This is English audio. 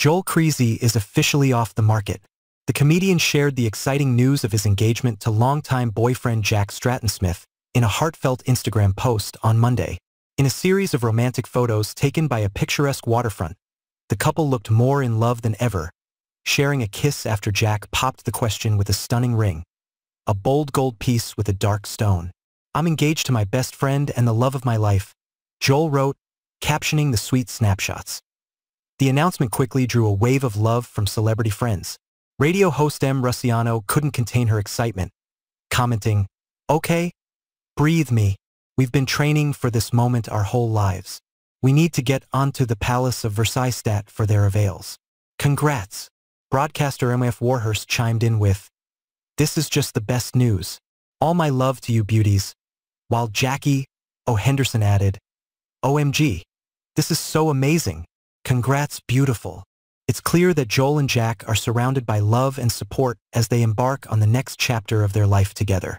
Joel Creasey is officially off the market. The comedian shared the exciting news of his engagement to longtime boyfriend Jack Stratton-Smith in a heartfelt Instagram post on Monday. In a series of romantic photos taken by a picturesque waterfront, the couple looked more in love than ever, sharing a kiss after Jack popped the question with a stunning ring, a bold gold piece with a dark stone. I'm engaged to my best friend and the love of my life, Joel wrote, captioning the sweet snapshots. The announcement quickly drew a wave of love from celebrity friends. Radio host Em Rusciano couldn't contain her excitement, commenting, Okay, breathe me. We've been training for this moment our whole lives. We need to get onto the Palace of Versailles stat for their avails. Congrats. Broadcaster Myf Warhurst chimed in with, This is just the best news. All my love to you beauties. While Jackie O. Henderson added, OMG. This is so amazing. Congrats, beautiful. It's clear that Joel and Jack are surrounded by love and support as they embark on the next chapter of their life together.